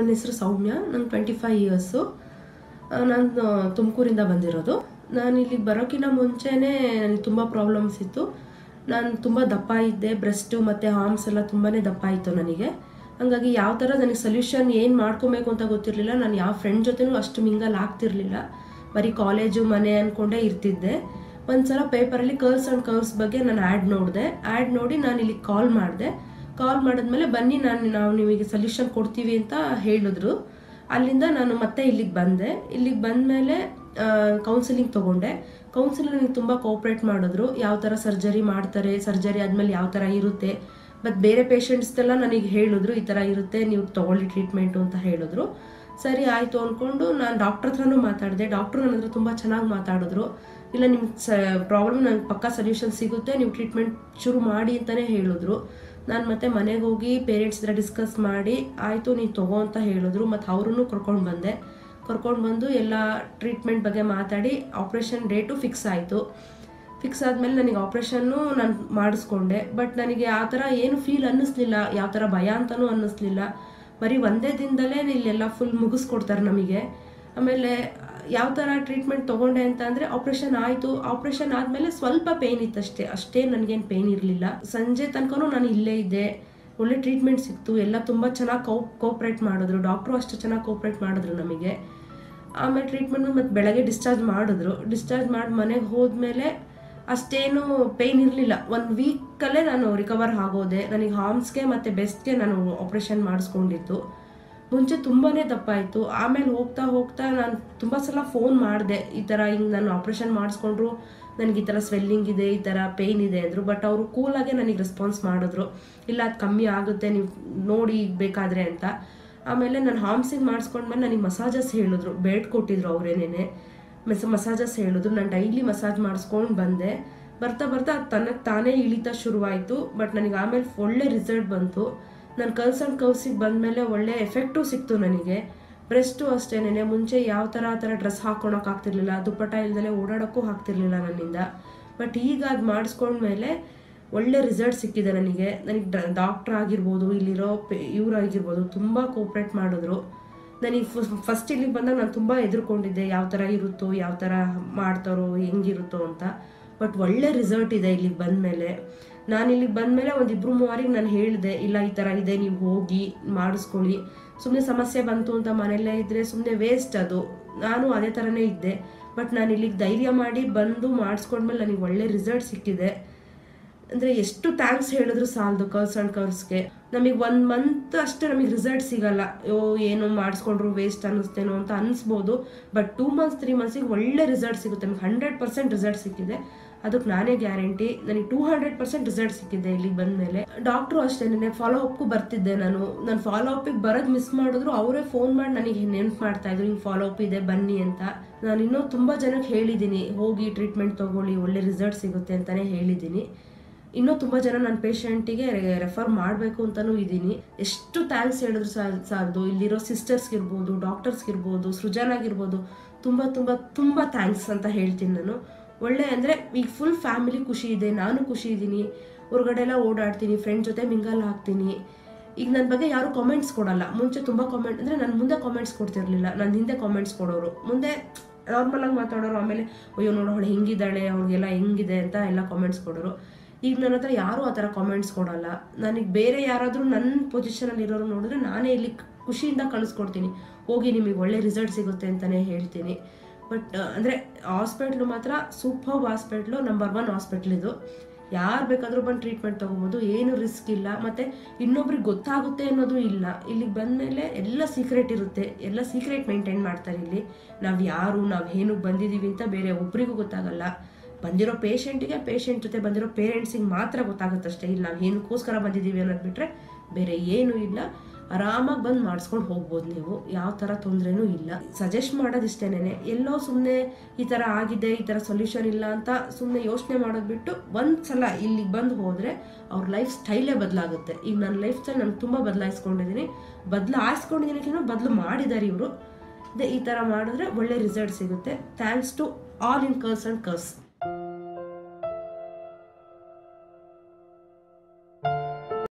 ನನ್ನ ಹೆಸರು ಸೌಮ್ಯ, ನಂಗೆ ಟ್ವೆಂಟಿ ಫೈವ್ ಇಯರ್ಸು ನಾನು ತುಮಕೂರಿಂದ ಬಂದಿರೋದು. ನಾನು ಇಲ್ಲಿಗೆ ಬರೋಕ್ಕಿಂತ ಮುಂಚೆನೇ ನನಗೆ ತುಂಬ ಪ್ರಾಬ್ಲಮ್ಸ್ ಇತ್ತು. ನಾನು ತುಂಬ ದಪ್ಪ ಇದ್ದೆ ಬ್ರೆಸ್ಟು ಮತ್ತು ಆರ್ಮ್ಸ್ ಎಲ್ಲ ತುಂಬಾ ದಪ್ಪ ಇತ್ತು ನನಗೆ. ಹಾಗಾಗಿ ಯಾವ ಥರ ನನಗೆ ಸೊಲ್ಯೂಷನ್ ಏನು ಮಾಡ್ಕೊಬೇಕು ಅಂತ ಗೊತ್ತಿರಲಿಲ್ಲ. ನಾನು ಯಾವ ಫ್ರೆಂಡ್ ಜೊತೆನೂ ಅಷ್ಟು ಮಿಂಗಲ್ ಆಗ್ತಿರ್ಲಿಲ್ಲ. ಬರೀ ಕಾಲೇಜು ಮನೆ ಅಂದ್ಕೊಂಡೇ ಇರ್ತಿದ್ದೆ. ಒಂದು ಸಲ ಪೇಪರಲ್ಲಿ ಕರ್ಲ್ಸ್ ಆ್ಯಂಡ್ ಕರ್ವ್ಸ್ ಬಗ್ಗೆ ನಾನು ಆ್ಯಡ್ ನೋಡಿದೆ. ಆ್ಯಡ್ ನೋಡಿ ನಾನು ಇಲ್ಲಿ ಕಾಲ್ ಮಾಡಿದೆ. ಕಾಲ್ ಮಾಡಿದ್ಮೇಲೆ ಬನ್ನಿ ನಾನು, ನಾವು ನಿಮಗೆ ಸೊಲ್ಯೂಷನ್ ಕೊಡ್ತೀವಿ ಅಂತ ಹೇಳಿದ್ರು. ಅಲ್ಲಿಂದ ನಾನು ಮತ್ತೆ ಇಲ್ಲಿಗೆ ಬಂದೆ. ಇಲ್ಲಿಗೆ ಬಂದಮೇಲೆ ಕೌನ್ಸಿಲಿಂಗ್ ತೊಗೊಂಡೆ. ಕೌನ್ಸಿಲರ್ ನನಗೆ ತುಂಬ ಕೋಪ್ರೇಟ್ ಮಾಡಿದ್ರು. ಯಾವ ಥರ ಸರ್ಜರಿ ಮಾಡ್ತಾರೆ ಸರ್ಜರಿ ಆದಮೇಲೆ ಯಾವ ಥರ ಇರುತ್ತೆ. ಬಟ್ ಬೇರೆ ಪೇಷಂಟ್ಸ್ದೆಲ್ಲ ನನಗೆ ಹೇಳಿದ್ರು, ಈ ಥರ ಇರುತ್ತೆ, ನೀವು ತೊಗೊಳ್ಳಿ ಟ್ರೀಟ್ಮೆಂಟು ಅಂತ ಹೇಳಿದ್ರು. ಸರಿ, ಆಯಿತು ಅಂದ್ಕೊಂಡು ನಾನು ಡಾಕ್ಟ್ರ್ ಹತ್ರನೂ ಮಾತಾಡಿದೆ. ಡಾಕ್ಟ್ರು ನನ್ನ ಹತ್ರ ತುಂಬ ಚೆನ್ನಾಗಿ ಮಾತಾಡಿದ್ರು. ಇಲ್ಲ ನಿಮ್ಮ ಸ ಪ್ರಾಬ್ಲಮ್ ನನಗೆ ಪಕ್ಕ ಸೊಲ್ಯೂಷನ್ ಸಿಗುತ್ತೆ, ನೀವು ಟ್ರೀಟ್ಮೆಂಟ್ ಶುರು ಮಾಡಿ ಅಂತಲೇ ಹೇಳಿದ್ರು. ನಾನು ಮತ್ತೆ ಮನೆಗೆ ಹೋಗಿ ಪೇರೆಂಟ್ಸ್ ಹತ್ರ ಡಿಸ್ಕಸ್ ಮಾಡಿ, ಆಯಿತು ನೀನು ತಗೋ ಅಂತ ಹೇಳಿದ್ರು. ಮತ್ತು ಅವ್ರೂ ಕರ್ಕೊಂಡು ಬಂದೆ. ಕರ್ಕೊಂಡು ಬಂದು ಎಲ್ಲ ಟ್ರೀಟ್ಮೆಂಟ್ ಬಗ್ಗೆ ಮಾತಾಡಿ ಆಪ್ರೇಷನ್ ಡೇಟು ಫಿಕ್ಸ್ ಆಯಿತು. ಫಿಕ್ಸ್ ಆದಮೇಲೆ ನನಗೆ ಆಪ್ರೇಷನ್ನು ನಾನು ಮಾಡಿಸ್ಕೊಂಡೆ. ಬಟ್ ನನಗೆ ಆ ಥರ ಏನು ಫೀಲ್ ಅನ್ನಿಸ್ಲಿಲ್ಲ. ಯಾವ ಥರ ಭಯ ಅಂತಲೂ ಅನ್ನಿಸ್ಲಿಲ್ಲ. ಬರೀ ಒಂದೇ ದಿನದಲ್ಲೇ ಇಲ್ಲೆಲ್ಲ ಫುಲ್ ಮುಗಿಸ್ಕೊಡ್ತಾರೆ ನಮಗೆ. ಆಮೇಲೆ ಯಾವ ಥರ ಟ್ರೀಟ್ಮೆಂಟ್ ತೊಗೊಂಡೆ ಅಂತ ಅಂದರೆ ಆಪ್ರೇಷನ್ ಆಯಿತು. ಆಪ್ರೇಷನ್ ಆದಮೇಲೆ ಸ್ವಲ್ಪ ಪೇಯ್ನ್ ಇತ್ತು ಅಷ್ಟೇ ಅಷ್ಟೇ ನನಗೇನು ಪೇಯ್ನ್ ಇರಲಿಲ್ಲ. ಸಂಜೆ ತನಕನೂ ನಾನು ಇಲ್ಲೇ ಇದ್ದೆ. ಒಳ್ಳೆ ಟ್ರೀಟ್ಮೆಂಟ್ ಸಿಕ್ತು. ಎಲ್ಲ ತುಂಬ ಚೆನ್ನಾಗಿ ಕೋ ಕೋಪ್ರೇಟ್ ಮಾಡಿದ್ರು. ಡಾಕ್ಟ್ರು ಅಷ್ಟು ಚೆನ್ನಾಗಿ ಕೋಪ್ರೇಟ್ ಮಾಡಿದ್ರು ನಮಗೆ. ಆಮೇಲೆ ಟ್ರೀಟ್ಮೆಂಟ್ ಮತ್ತು ಬೆಳಗ್ಗೆ ಡಿಸ್ಚಾರ್ಜ್ ಮಾಡಿದ್ರು. ಡಿಸ್ಚಾರ್ಜ್ ಮಾಡಿ ಮನೆಗೆ ಹೋದ್ಮೇಲೆ ಅಷ್ಟೇನು ಪೇಯ್ನ್ ಇರಲಿಲ್ಲ. ಒಂದು ವೀಕಲ್ಲೇ ನಾನು ರಿಕವರ್ ಆಗೋದೆ. ನನಗೆ ಹಾರ್ಮ್ಸ್ಗೆ ಮತ್ತು ಬೆಸ್ಟ್ಗೆ ನಾನು ಆಪ್ರೇಷನ್ ಮಾಡಿಸ್ಕೊಂಡಿದ್ದು. ಮುಂಚೆ ತುಂಬಾ ದಪ್ಪ ಇತ್ತು ಆಮೇಲೆ ಹೋಗ್ತಾ ಹೋಗ್ತಾ ನಾನು ತುಂಬ ಸಲ ಫೋನ್ ಮಾಡಿದೆ. ಈ ಥರ ಹಿಂಗೆ ನಾನು ಆಪ್ರೇಷನ್ ಮಾಡಿಸ್ಕೊಂಡ್ರು, ನನಗೆ ಈ ಥರ ಸ್ವೆಲ್ಲಿಂಗ್ ಇದೆ, ಈ ಥರ ಪೇಯ್ನ್ ಇದೆ ಅಂದರು. ಬಟ್ ಅವರು ಕೂಲಾಗೆ ನನಗೆ ರೆಸ್ಪಾನ್ಸ್ ಮಾಡಿದ್ರು. ಇಲ್ಲ, ಅದು ಕಮ್ಮಿ ಆಗುತ್ತೆ, ನೀವು ನೋಡಿ ಬೇಕಾದರೆ ಅಂತ. ಆಮೇಲೆ ನಾನು ಹಾಮ್ಸಿಂಗ್ ಮಾಡಿಸ್ಕೊಂಡ್ಮೇಲೆ ನನಗೆ ಮಸಾಜಸ್ ಹೇಳಿದ್ರು. ಬೇಡ್ ಕೊಟ್ಟಿದ್ರು ಅವರೇನೇನೆ. ಮೆಸ್ ಮಸಾಜಸ್ ಹೇಳಿದ್ರು. ನಾನು ಡೈಲಿ ಮಸಾಜ್ ಮಾಡಿಸ್ಕೊಂಡು ಬಂದೆ. ಬರ್ತಾ ಬರ್ತಾ ಅದು ತನ್ನ ತಾನೇ ಇಳಿತಾ ಶುರುವಾಯಿತು. ಬಟ್ ನನಗೆ ಆಮೇಲೆ ಒಳ್ಳೆ ರಿಸಲ್ಟ್ ಬಂತು. ನಾನು ಕಲ್ಸಂಡ್ ಕೌಸಿಗೆ ಬಂದ ಬಂದಮೇಲೆ ಒಳ್ಳೆ ಎಫೆಕ್ಟು ಸಿಕ್ತು ನನಗೆ. ಬ್ರೆಸ್ಟು ಅಷ್ಟೇನೆ ಮುಂಚೆ ಯಾವ ಥರ ಆ ಥರ ಡ್ರೆಸ್ ಹಾಕ್ಕೊಳಕ್ಕೆ ಆಗ್ತಿರ್ಲಿಲ್ಲ ದುಪ್ಪಟ ಇಲ್ದಲೆ ಓಡಾಡೋಕ್ಕೂ ಆಗ್ತಿರ್ಲಿಲ್ಲ ನನ್ನಿಂದ. ಬಟ್ ಈಗ ಅದು ಮಾಡಿಸ್ಕೊಂಡ್ಮೇಲೆ ಒಳ್ಳೆ ರಿಸಲ್ಟ್ ಸಿಕ್ಕಿದೆ ನನಗೆ. ನನಗೆ ಡಾಕ್ಟ್ರ್ ಆಗಿರ್ಬೋದು, ಇಲ್ಲಿರೋ ಪೇ, ಇವರಾಗಿರ್ಬೋದು ತುಂಬ ಕೋಪ್ರೇಟ್ ಮಾಡಿದ್ರು. ನನಗೆ ಫಸ್ಟ್ ಇಲ್ಲಿಗೆ ಬಂದಾಗ ನಾನು ತುಂಬ ಎದುರ್ಕೊಂಡಿದ್ದೆ, ಯಾವ ಥರ ಇರುತ್ತೋ, ಯಾವ ಥರ ಮಾಡ್ತಾರೋ, ಹೆಂಗಿರುತ್ತೋ ಅಂತ. ಬಟ್ ಒಳ್ಳೆ ರಿಸಲ್ಟ್ ಇದೆ ಇಲ್ಲಿಗೆ ಬಂದಮೇಲೆ. ನಾನು ಇಲ್ಲಿಗೆ ಬಂದಮೇಲೆ ಒಂದು ಇಬ್ಬರು ಮೂವರಿಗೆ ನಾನು ಹೇಳಿದೆ, ಇಲ್ಲ, ಈ ಥರ ಇದೆ, ನೀವು ಹೋಗಿ ಮಾಡಿಸ್ಕೊಳ್ಳಿ. ಸುಮ್ಮನೆ ಸಮಸ್ಯೆ ಬಂತು ಅಂತ ಮನೆಯಲ್ಲೇ ಇದ್ದರೆ ಸುಮ್ಮನೆ ವೇಸ್ಟ್ ಅದು. ನಾನು ಅದೇ ಥರನೇ ಇದ್ದೆ ಬಟ್ ನಾನು ಇಲ್ಲಿಗೆ ಧೈರ್ಯ ಮಾಡಿ ಬಂದು ಮಾಡಿಸ್ಕೊಂಡ್ಮೇಲೆ ನನಗೆ ಒಳ್ಳೆ ರಿಸಲ್ಟ್ ಸಿಕ್ಕಿದೆ. ಅಂದರೆ ಎಷ್ಟು ಥ್ಯಾಂಕ್ಸ್ ಹೇಳಿದ್ರು ಸಾಲದು ಕರ್ಸ್ ಆ್ಯಂಡ್ ಕರ್ಸ್ಗೆ ನಮಗೆ ಒನ್ ಮಂತ್ ಅಷ್ಟೇ ನಮಗೆ ರಿಸಲ್ಟ್ ಸಿಗಲ್ಲ. ಓ ಏನು ಮಾಡಿಸ್ಕೊಂಡ್ರು ವೇಸ್ಟ್ ಅನ್ನಿಸ್ತೇನೋ ಅಂತ ಅನ್ಸ್ಬೋದು ಬಟ್ ಟೂ ಮಂತ್ಸ್ ತ್ರೀ ಮಂತ್ಸಿಗೆ ಒಳ್ಳೆ ರಿಸಲ್ಟ್ ಸಿಗುತ್ತೆ, ನಮಗೆ ಹಂಡ್ರೆಡ್ ಪರ್ಸೆಂಟ್ ರಿಸಲ್ಟ್ ಸಿಕ್ಕಿದೆ. ಅದಕ್ಕೆ ನಾನೇ ಗ್ಯಾರಂಟಿ. ನನಗೆ ಟೂ ಹಂಡ್ರೆಡ್ ಪರ್ಸೆಂಟ್ ರಿಸಲ್ಟ್ ಸಿಕ್ಕಿದೆ ಇಲ್ಲಿಗೆ ಬಂದಮೇಲೆ. ಡಾಕ್ಟ್ರು ಅಷ್ಟೇ ನೆನೆ ಫಾಲೋ ಅಪ್ಗೂ ಬರ್ತಿದ್ದೆ ನಾನು. ನಾನು ಫಾಲೋ ಅಪ್ಪಿಗೆ ಬರೋದು ಮಿಸ್ ಮಾಡಿದ್ರು, ಅವರೇ ಫೋನ್ ಮಾಡಿ ನನಗೆ ನೆನ್ಪು ಮಾಡ್ತಾ ಇದ್ರು, ಹಿಂಗೆ ಫಾಲೋ ಅಪ್ ಇದೆ, ಬನ್ನಿ ಅಂತ. ನಾನು ಇನ್ನೂ ತುಂಬ ಜನಕ್ಕೆ ಹೇಳಿದ್ದೀನಿ, ಹೋಗಿ ಟ್ರೀಟ್ಮೆಂಟ್ ತೊಗೊಳ್ಳಿ, ಒಳ್ಳೆ ರಿಸಲ್ಟ್ ಸಿಗುತ್ತೆ ಅಂತಲೇ ಹೇಳಿದ್ದೀನಿ. ಇನ್ನೂ ತುಂಬ ಜನ ನನ್ನ ಪೇಷಂಟಿಗೆ ರೆಫರ್ ಮಾಡಬೇಕು ಅಂತಲೂ ಇದ್ದೀನಿ. ಎಷ್ಟು ಥ್ಯಾಂಕ್ಸ್ ಹೇಳಿದ್ರು ಸಾಲದು ಇಲ್ಲಿರೋ ಸಿಸ್ಟರ್ಸ್ಗಿರ್ಬೋದು ಡಾಕ್ಟರ್ಸ್ಗಿರ್ಬೋದು ಸೃಜನಾಗಿರ್ಬೋದು, ತುಂಬ ತುಂಬ ತುಂಬ ಥ್ಯಾಂಕ್ಸ್ ಅಂತ ಹೇಳ್ತೀನಿ ನಾನು. ಒಳ್ಳೆ ಅಂದರೆ ಈಗ ಫುಲ್ ಫ್ಯಾಮಿಲಿ ಖುಷಿ ಇದೆ, ನಾನು ಖುಷಿ ಇದ್ದೀನಿ ಹೊರಗಡೆ ಎಲ್ಲ ಓಡಾಡ್ತೀನಿ ಫ್ರೆಂಡ್ ಜೊತೆ ಮಿಂಗಲ್ ಹಾಕ್ತೀನಿ ಈಗ ನನ್ನ ಬಗ್ಗೆ ಯಾರು ಕಾಮೆಂಟ್ಸ್ ಕೊಡಲ್ಲ. ಮುಂಚೆ ತುಂಬ ಕಾಮೆಂಟ್ ಅಂದರೆ ನಾನು ಮುಂದೆ ಕಾಮೆಂಟ್ಸ್ ಕೊಡ್ತಿರಲಿಲ್ಲ. ನನ್ನ ಹಿಂದೆ ಕಾಮೆಂಟ್ಸ್ ಕೊಡೋರು. ಮುಂದೆ ನಾರ್ಮಲಾಗಿ ಮಾತಾಡೋರು, ಆಮೇಲೆ, ಅಯ್ಯೋ ನೋಡು, ಅವಳು ಹೆಂಗಿದ್ದಾಳೆ, ಅವಳಿಗೆಲ್ಲ ಹೆಂಗಿದೆ ಅಂತ ಎಲ್ಲ ಕಾಮೆಂಟ್ಸ್ ಕೊಡೋರು. ಈಗ ನನ್ನ ಹತ್ರ ಯಾರೂ ಆ ಥರ ಕಾಮೆಂಟ್ಸ್ ಕೊಡಲ್ಲ. ನನಗೆ ಬೇರೆ ಯಾರಾದರೂ ನನ್ನ ಪೊಸಿಷನಲ್ಲಿ ಇರೋರು ನೋಡಿದ್ರೆ ನಾನೇ ಇಲ್ಲಿ ಖುಷಿಯಿಂದ ಕಳಿಸ್ಕೊಡ್ತೀನಿ. ಹೋಗಿ ನಿಮಗೆ ಒಳ್ಳೆ ರಿಸಲ್ಟ್ ಸಿಗುತ್ತೆ ಅಂತಲೇ ಹೇಳ್ತೀನಿ. ಬಟ್ ಅಂದರೆ ಹಾಸ್ಪಿಟ್ಲು ಮಾತ್ರ super hospital number one hospital ಇದು. ಯಾರು ಬೇಕಾದರೂ ಬಂದು ಟ್ರೀಟ್ಮೆಂಟ್ ತೊಗೊಬೋದು, ಏನು ರಿಸ್ಕ್ ಇಲ್ಲ. ಮತ್ತು ಇನ್ನೊಬ್ರಿಗೆ ಗೊತ್ತಾಗುತ್ತೆ ಅನ್ನೋದು ಇಲ್ಲ. ಇಲ್ಲಿಗೆ ಬಂದಮೇಲೆ ಎಲ್ಲ ಸೀಕ್ರೆಟ್ ಇರುತ್ತೆ. ಎಲ್ಲ ಸೀಕ್ರೆಟ್ ಮೇಂಟೈನ್ ಮಾಡ್ತಾರೆ ಇಲ್ಲಿ. ನಾವು ಯಾರು, ನಾವು ಏನಕ್ಕೆ ಬಂದಿದ್ದೀವಿ ಅಂತ ಬೇರೆ ಒಬ್ರಿಗೂ ಗೊತ್ತಾಗಲ್ಲ. ಬಂದಿರೋ ಪೇಷೆಂಟಿಗೆ ಪೇಷೆಂಟ್ ಜೊತೆ ಬಂದಿರೋ ಪೇರೆಂಟ್ಸಿಗೆ ಮಾತ್ರ ಗೊತ್ತಾಗುತ್ತಷ್ಟೇ. ಇಲ್ಲಿ ನಾವು ಏನಕ್ಕೋಸ್ಕರ ಬಂದಿದ್ದೀವಿ ಅನ್ನೋದು ಬಿಟ್ಟರೆ ಬೇರೆ ಏನೂ ಇಲ್ಲ. ಆರಾಮಾಗಿ ಬಂದು ಮಾಡಿಸ್ಕೊಂಡು ಹೋಗ್ಬೋದು ನೀವು. ಯಾವ ಥರ ತೊಂದರೆನೂ ಇಲ್ಲ. ಸಜೆಸ್ಟ್ ಮಾಡೋದಿಷ್ಟೇನೆ ಎಲ್ಲೋ ಸುಮ್ಮನೆ ಈ ಥರ ಆಗಿದೆ, ಈ ಥರ ಸೊಲ್ಯೂಷನ್ ಇಲ್ಲ ಅಂತ ಸುಮ್ಮನೆ ಯೋಚನೆ ಮಾಡೋದು ಬಿಟ್ಟು ಒಂದು ಸಲ ಇಲ್ಲಿಗೆ ಬಂದು ಹೋದರೆ ಅವ್ರ ಲೈಫ್ ಸ್ಟೈಲೇ ಬದಲಾಗುತ್ತೆ. ಈಗ ನನ್ನ ಲೈಫ್ ಸ್ಟೈಲ್ ನಾನು ತುಂಬ ಬದಲಾಯಿಸ್ಕೊಂಡಿದ್ದೀನಿ ಬದಲಾಯಿಸ್ಕೊಂಡಿದ್ದೀನಿ ಬದಲು ಮಾಡಿದ್ದಾರೆ ಇವರು. ಈ ಥರ ಮಾಡಿದ್ರೆ ಒಳ್ಳೆ ರಿಸಲ್ಟ್ ಸಿಗುತ್ತೆ. Thanks to all in ಕರ್ಸ್ and ಕರ್ಸ್.